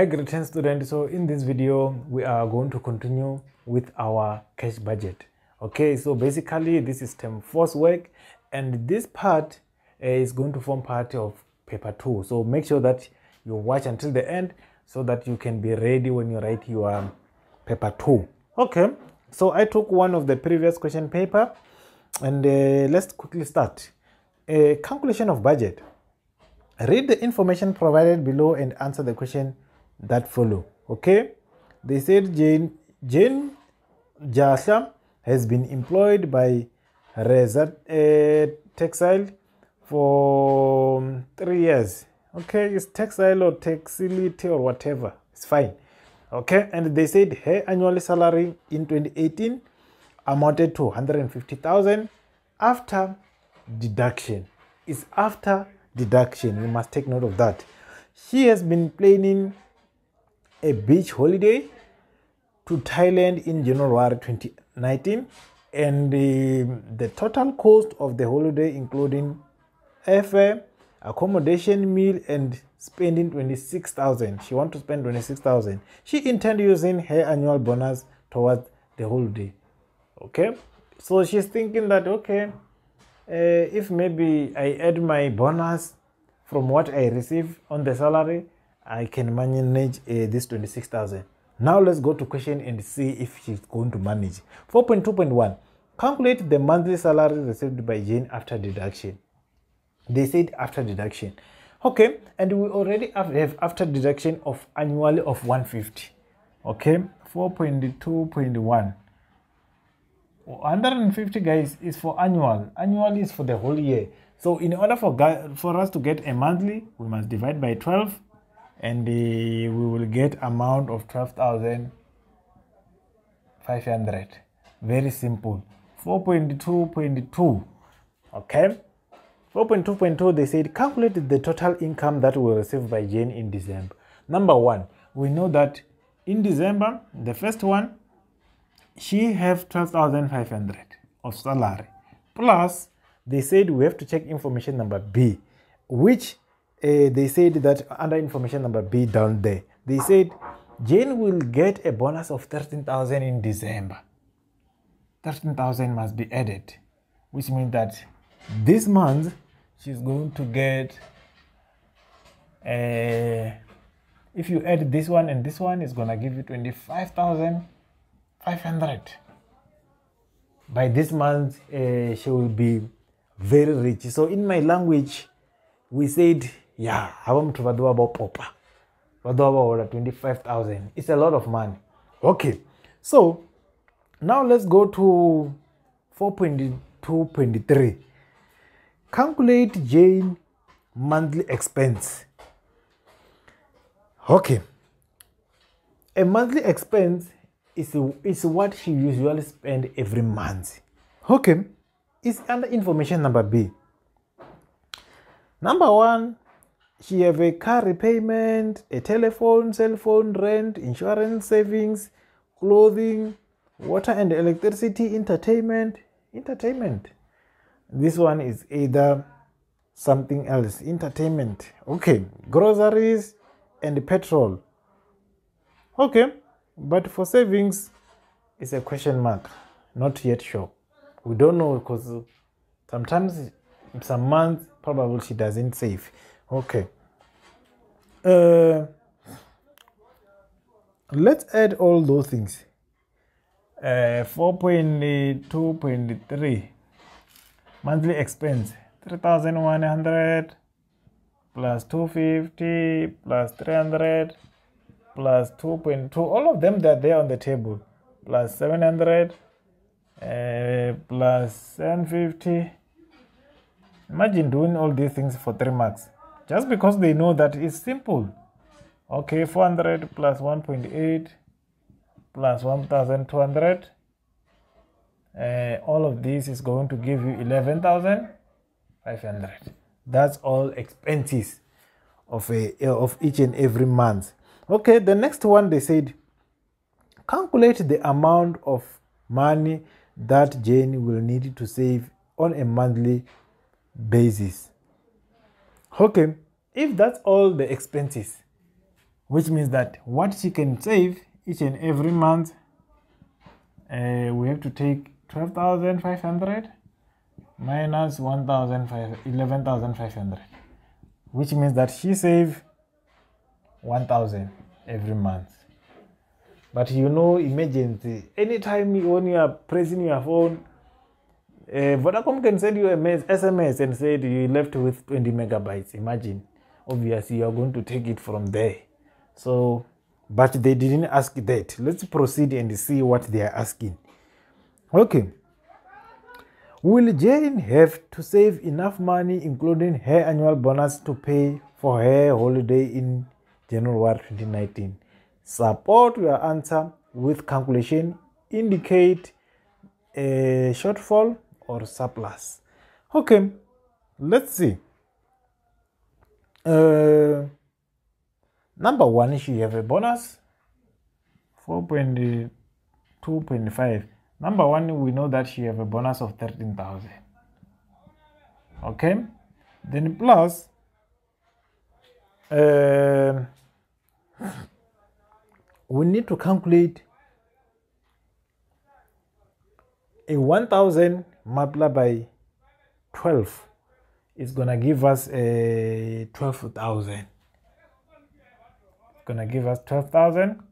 Hi great student. So in this video, we are going to continue with our cash budget. Okay, so basically this is term force work and this part uh, is going to form part of paper two. So make sure that you watch until the end so that you can be ready when you write your paper two. Okay, so I took one of the previous question paper and uh, let's quickly start. A calculation of budget. Read the information provided below and answer the question that follow. Okay, they said Jane Jane Jasha has been employed by Reza uh, Textile for um, three years. Okay, it's textile or textility or whatever. It's fine. Okay, and they said her annual salary in 2018 amounted to 150,000 after deduction. It's after deduction. You must take note of that. She has been planning a beach holiday to Thailand in January 2019 and the, the total cost of the holiday including airfare, accommodation, meal and spending 26,000. She want to spend 26,000. She intend using her annual bonus towards the holiday. Okay? So she's thinking that okay, uh, if maybe I add my bonus from what I receive on the salary, I can manage uh, this 26,000. Now let's go to question and see if she's going to manage. 4.2.1. Calculate the monthly salary received by Jane after deduction. They said after deduction. Okay, and we already have after deduction of annually of 150. Okay, 4.2.1. 150 guys is for annual. Annual is for the whole year. So in order for for us to get a monthly, we must divide by 12 and we will get amount of 12,500. Very simple. 4.2.2. Okay. 4.2.2 they said calculate the total income that will receive by Jane in December. Number one, we know that in December, the first one, she have 12,500 of salary. Plus, they said we have to check information number B, which uh, they said that under information number B down there, they said Jane will get a bonus of 13,000 in December. 13,000 must be added, which means that this month she's going to get, uh, if you add this one and this one, it's going to give you 25,500. By this month, uh, she will be very rich. So in my language, we said yeah hava muthu vha ḓovha vho popa. Vha ḓovha vha hola 25000 it's a lot of money. Okay so now let's go to 4.2.3 calculate jane monthly expense. Okay a monthly expense is, is what she usually spend every month. Okay it's under information number b. Number one she have a car repayment, a telephone, cell phone, rent, insurance, savings, clothing, water and electricity, entertainment. Entertainment. This one is either something else. Entertainment. Okay. Groceries and petrol. Okay. But for savings, it's a question mark. Not yet sure. We don't know because sometimes some months probably she doesn't save. Okay. Uh, let's add all those things. Uh, 4.2.3 monthly expense 3100 plus 250 plus 300 plus 2.2 all of them that there on the table. Plus 700 uh, plus 750 imagine doing all these things for three marks just because they know that it's simple. Okay 400 plus 1.8 plus 1200 uh, all of this is going to give you 11500 that's all expenses of a of each and every month. Okay the next one they said calculate the amount of money that jane will need to save on a monthly basis Okay, if that's all the expenses, which means that what she can save each and every month uh, we have to take 12,500 minus 11,500 which means that she save 1,000 every month. But you know emergency anytime when you are pressing your phone uh, Vodacom can send you a SMS and say you left with 20 megabytes. Imagine. Obviously you are going to take it from there. So but they didn't ask that. Let's proceed and see what they are asking. Okay. Will jane have to save enough money including her annual bonus to pay for her holiday in january 2019 support your answer with calculation. Indicate a shortfall or surplus. Okay let's see. Uh, number one she have a bonus 4.2.5 number one we know that she have a bonus of 13000 okay then plus uh, we need to calculate a 1000 multiplied by 12 is gonna give us uh, a 12,000 it's gonna give us 12,000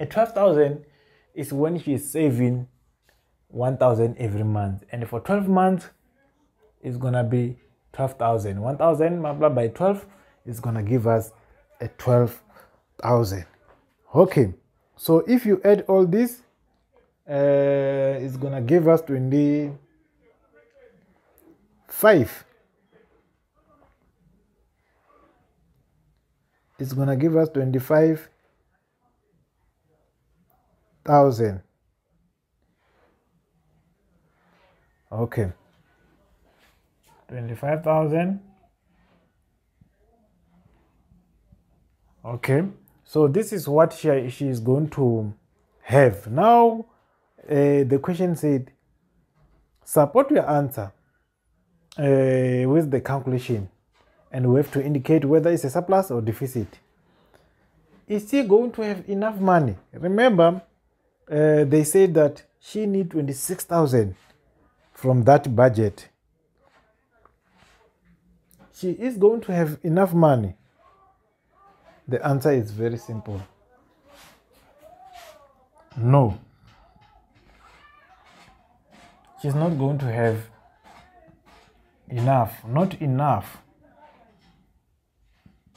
a 12,000 is when she is saving 1,000 every month. And for 12 months it's gonna be 12,000 1,000 multiplied by 12 is gonna give us a 12,000 okay so if you add all this uh, it's gonna give us 25 it's gonna give us 25,000 okay. 25,000 okay. So this is what she, she is going to have. Now uh, the question said, support your answer uh, with the calculation and we have to indicate whether it's a surplus or deficit. Is she going to have enough money? Remember, uh, they said that she need 26,000 from that budget. She is going to have enough money. The answer is very simple. No she's not going to have enough, not enough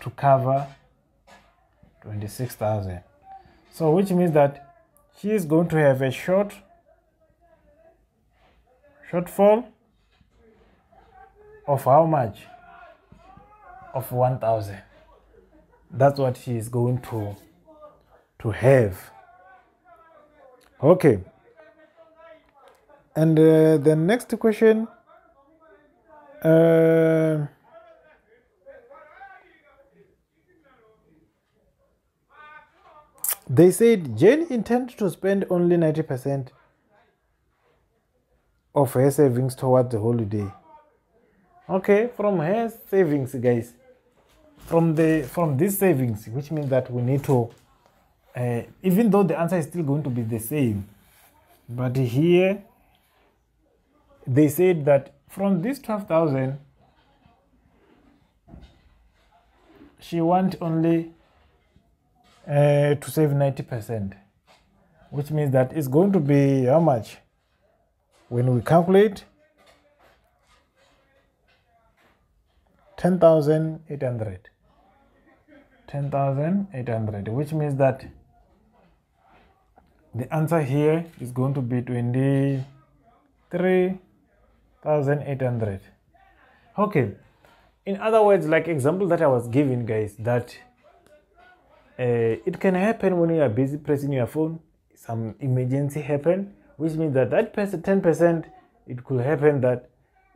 to cover 26,000. So which means that she is going to have a short shortfall of how much? Of 1,000. That's what she is going to to have. Okay. And uh, the next question uh, they said Jane intends to spend only 90% of her savings towards the holiday. Okay, from her savings, guys, from the from these savings, which means that we need to, uh, even though the answer is still going to be the same, but here they said that from this 12,000, she want only uh, to save 90%, which means that it's going to be how much? When we calculate 10,800. 10,800, which means that the answer here is going to be 23 1800 okay. In other words like example that i was giving guys that uh, it can happen when you are busy pressing your phone some emergency happen which means that that person 10% it could happen that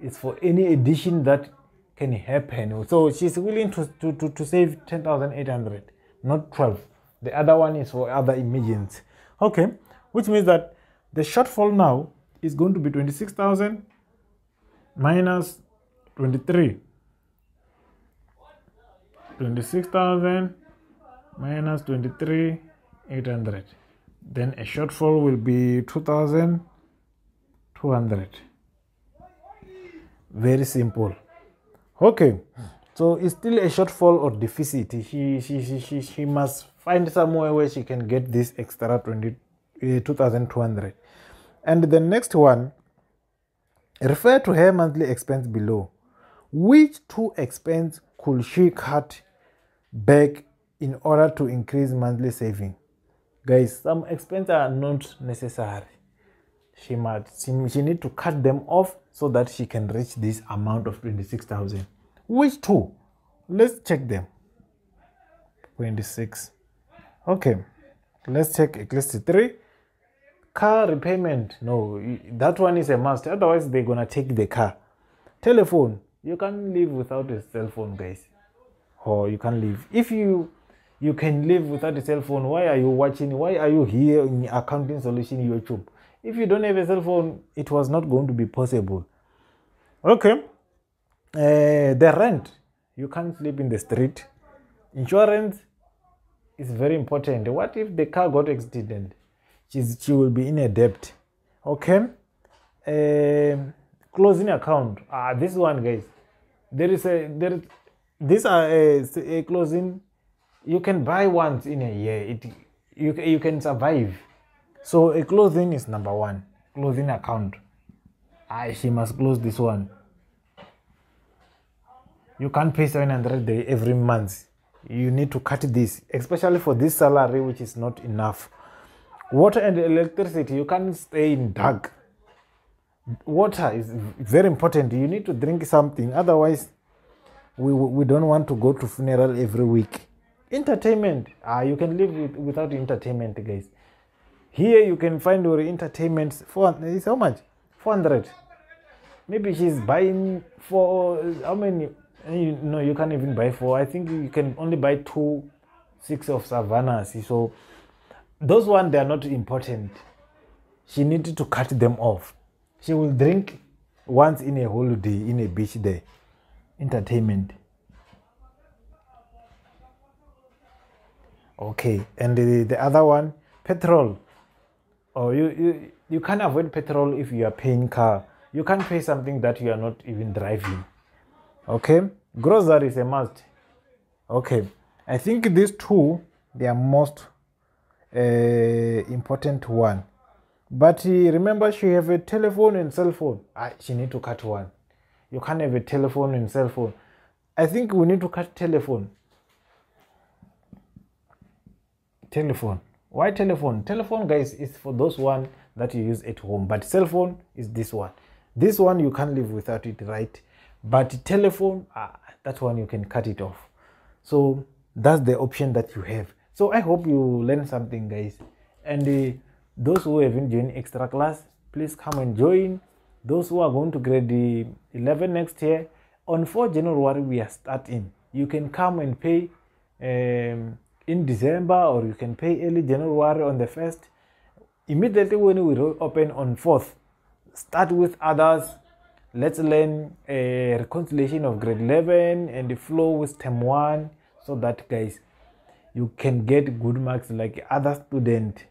it's for any addition that can happen. So she's willing to, to, to, to save 10800 not 12 the other one is for other emergencies okay. Which means that the shortfall now is going to be 26000 minus 23 26,000 minus 23 800 then a shortfall will be 2200 very simple. Okay. So it's still a shortfall or deficit. She she she she, she must find somewhere where she can get this extra 20 uh, 2200 and the next one refer to her monthly expense below which two expense could she cut back in order to increase monthly saving? Guys some expenses are not necessary. She must she, she need to cut them off so that she can reach this amount of 26000 which two? Let's check them. 26 okay. Let's check ecclesiastes 3 car repayment? No that one is a must. Otherwise they're gonna take the car. Telephone. You can't live without a cell phone guys. Or you can't live. If you you can live without a cell phone why are you watching? Why are you here in accounting solution youtube if you don't have a cell phone it was not going to be possible. Okay. Uh, the rent. You can't sleep in the street. Insurance is very important. What if the car got accident She's, she will be in a debt. Okay? Uh, closing account. Ah this one guys. There is a there these are a, a closing. You can buy once in a year. It you, you can survive. So a closing is number one. Closing account. I she must close this one. You can't pay 700 day every month. You need to cut this especially for this salary which is not enough water and electricity you can't stay in dark. Water is very important. You need to drink something. Otherwise we, we don't want to go to funeral every week. Entertainment. Ah you can live with, without entertainment guys. Here you can find your entertainment for how much? 400 maybe she's buying for how many? You no you can't even buy four. I think you can only buy two six of savannas so those one they are not important. She needed to cut them off. She will drink once in a holiday in a beach day entertainment. Okay and the, the other one petrol. Oh you, you you can't avoid petrol if you are paying car. You can't pay something that you are not even driving. Okay grocery is a must. Okay i think these two they are most important one. But uh, remember she have a telephone and cell phone. Ah, she need to cut one. You can't have a telephone and cell phone. I think we need to cut telephone. Telephone. Why telephone? Telephone guys is for those one that you use at home. But cell phone is this one. This one you can't live without it right? But telephone ah, that one you can cut it off. So that's the option that you have so i hope you learn something guys. And uh, those who haven't joined extra class please come and join. Those who are going to grade 11 next year on 4 january we are starting. You can come and pay um, in december or you can pay early january on the 1st immediately when we open on 4th start with others. Let's learn a reconciliation of grade 11 and the flow with term 1 so that guys you can get good marks like other students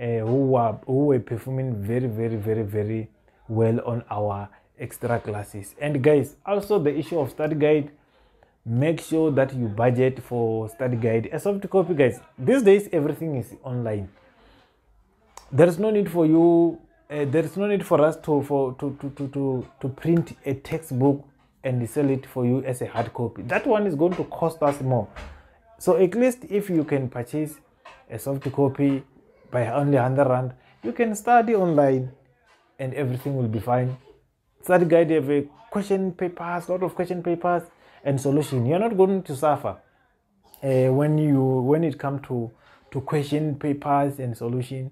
uh, who were who were performing very very very very well on our extra classes. And guys also the issue of study guide make sure that you budget for study guide. A soft copy guys these days everything is online. There is no need for you uh, there is no need for us to for to, to to to to print a textbook and sell it for you as a hard copy. That one is going to cost us more so at least if you can purchase a soft copy by only 100 rand you can study online and everything will be fine. Study guide have a question papers lot of question papers and solution. You're not going to suffer uh, when you when it comes to to question papers and solution.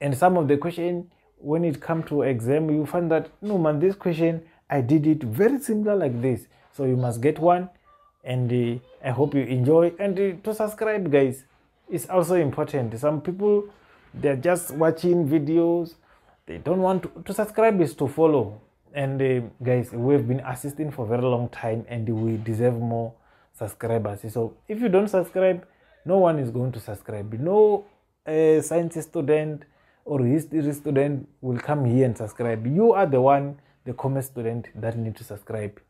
And some of the question when it comes to exam you find that no man this question i did it very similar like this. So you must get one and uh, i hope you enjoy. And uh, to subscribe guys is also important. Some people they're just watching videos. They don't want to, to subscribe is to follow. And uh, guys we've been assisting for a very long time and we deserve more subscribers. So if you don't subscribe no one is going to subscribe. No uh, science student or history student will come here and subscribe. You are the one the commerce student that need to subscribe